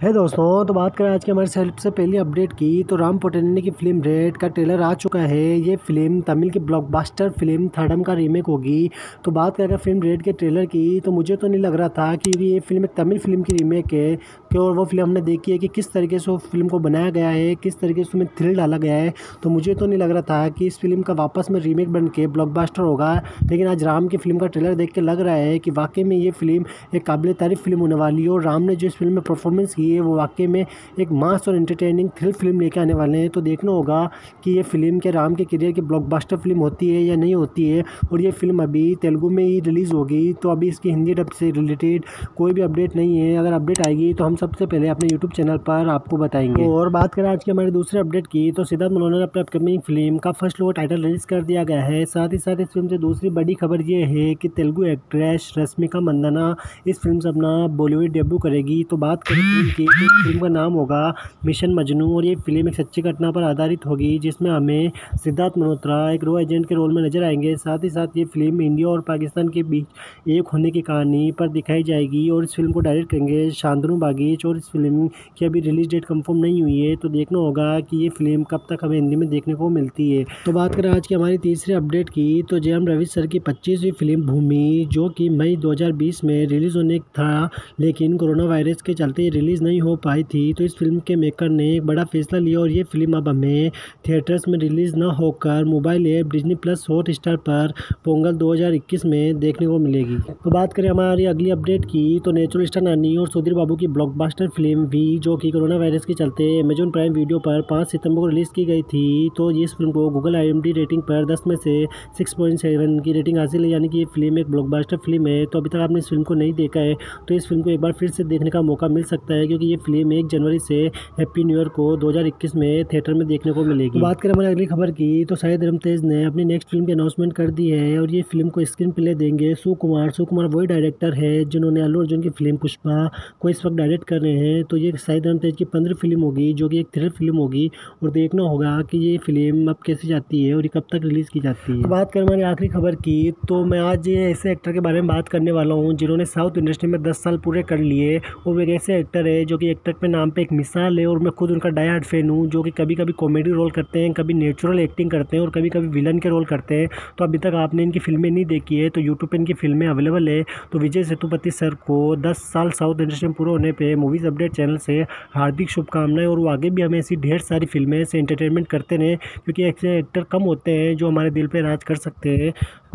है दोस्तों तो बात करें आज के हमारे सबसे पहले अपडेट की तो राम पोटेनी की फ़िल्म रेड का ट्रेलर आ चुका है। ये फ़िल्म तमिल की ब्लॉकबस्टर फ़िल्म थर्डम का रीमेक होगी। तो बात करें फ़िल्म रेड के ट्रेलर की तो मुझे तो नहीं लग रहा था कि ये फ़िल्म एक तमिल फ़िल्म की रीमेक है। कि और वो फ़िल्म हमने देखी है कि किस तरीके से उस फ़िल्म को बनाया गया है, किस तरीके से उसमें थ्रिल डाला गया है। तो मुझे तो नहीं लग रहा था कि इस फ़िल्म का वापस में रीमेक बन के ब्लॉकबस्टर होगा, लेकिन आज राम की फ़िल्म का ट्रेलर देख के लग रहा है कि वाकई में ये फ़िल्म एक काबिल तारीफ़ फ़िल्म होने वाली है और राम ने जो इस फ़िल्म में परफॉर्मेंस की है, वो वाकई में एक मास और एंटरटेनिंग थ्रिल फ़िल्म लेके आने वाले हैं। तो देखना होगा कि ये फ़िल्म के राम के करियर की ब्लॉकबस्टर फ़िल्म होती है या नहीं होती है और ये फ़िल्म अभी तेलुगु में ही रिलीज़ होगी तो अभी इसकी हिंदी डब से रिलेटेड कोई भी अपडेट नहीं है। अगर अपडेट आएगी तो हम सबसे पहले अपने यूट्यूब चैनल पर आपको बताएँगे। और बात करें आज के हमारे दूसरे अपडेट की तो सिद्धार्थ मनोहर ने अपने अपकमिंग फ़िल्म का फ़र्स्ट लोगो टाइटल रिलीज़ कर दिया गया है। साथ ही साथ इस फ़िल्म से दूसरी बड़ी खबर ये है कि तेलुगु एक्ट्रेस रश्मिका मंदाना इस फ़िल्म से अपना बॉलीवुड डेब्यू करेगी। तो बात करें फ़िल्म की तो फ़िल्म का नाम होगा मिशन मजनू और ये फ़िल्म एक सच्ची घटना पर आधारित होगी, जिसमें हमें सिद्धार्थ मल्होत्रा एक रो एजेंट के रोल में नज़र आएँगे। साथ ही साथ ये फ़िल्म इंडिया और पाकिस्तान के बीच एक होने की कहानी पर दिखाई जाएगी और इस फ़िल्म को डायरेक्ट करेंगे शांतनु बागीच और इस फ़िल्म की अभी रिलीज़ डेट कंफर्म नहीं हुई है तो देखना होगा कि ये फ़िल्म कब तक हमें हिंदी में देखने को मिलती है। तो बात करें आज की हमारी तीसरी अपडेट की तो जयम रवि सर की पच्चीसवीं फ़िल्म भूमि, जो कि मई 2020 में रिलीज़ होने था, लेकिन कोरोना वायरस के चलते रिलीज़ नहीं हो पाई थी। तो इस फ़िल्म के मेकर ने एक बड़ा फैसला लिया और ये फ़िल्म अब हमें थिएटर्स में रिलीज़ न होकर mobile app Disney plus Hotstar पर पोंगल 2021 में देखने को मिलेगी। तो बात करें हमारी अगली अपडेट की तो नेचुरल स्टार नानी और सुधीर बाबू की ब्लॉकबस्टर फ़िल्म भी जो कि कोरोना वायरस के चलते अमेजोन प्राइम वीडियो पर पाँच सितंबर को रिलीज़ की गई थी तो इस फ़िल्म को गूगल आईएमडी रेटिंग पर दस में से सिक्स की रेटिंग हासिल है, यानी कि ये फ़िल्म एक ब्लॉकबस्टर फ़िल्म है। तो अभी तक आपने इस फ़िल्म को नहीं देखा है तो इस फ़िल्म को एक बार फिर से देखने का मौका मिल सकता है, क्योंकि ये फ़िल्म एक जनवरी से हैप्पी न्यू ईयर को 2021 में थिएटर में देखने को मिलेगी। बात करें हमारी अगली खबर की तो शायद रमतेज ने अपनी नेक्स्ट फ़िल्म की अनाउंसमेंट कर दी है, और ये फ़िल्म को स्क्रीन प्ले देंगे सुकुमार। सुकुमार वही डायरेक्टर है जिन्होंने अल्लू अर्जुन की फ़िल्म पुष्पा को इस वक्त डायरेक्ट कर रहे हैं तो ये शायद रमतेज की पंद्रह फ़िल्म होगी, जो कि एक थ्रिलर फ़िल्म होगी, और देखना होगा कि ये फ़िल्म अब कैसे जाती है और ये कब तक रिलीज़ की जाती है। बात करें हमारी आखिरी खबर की तो मैं आज ऐसे एक्टर के बारे में बात करने वाला हूँ, जिन्होंने साउथ इंडस्ट्री में दस साल पूरे कर लिए, और एक ऐसे एक्टर है, जो कि एक्टर के नाम पर एक मिसाल है, और मैं खुद उनका डायहार्ड फ़ैन हूँ, जो कि कभी कभी कॉमेडी रोल करते हैं, कभी नेचुरल एक्टिंग करते हैं, और कभी कभी विलन के रोल करते हैं। तो अभी तक आपने इनकी फ़िल्में नहीं देखी है तो यूट्यूब पर इनकी फ़िल्में अवेलेबल है। तो विजय सेतुपति सर को दस साल साउथ इंडस्ट्री में पूरे होने पर मूवीज़ अपडेट चैनल से हार्दिक शुभकामनाएँ और वो आगे भी हमें ऐसी ढेर सारी फ़िल्में से इंटरटेनमेंट करते रहें, क्योंकि ऐसे एक्टर कम होते हैं जो हमारे दिल पर राज कर सकते हैं।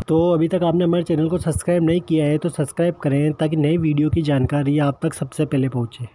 तो अभी तक आपने हमारे चैनल को सब्सक्राइब नहीं किया है तो सब्सक्राइब करें ताकि नई वीडियो की जानकारी आप तक सबसे पहले पहुँचे।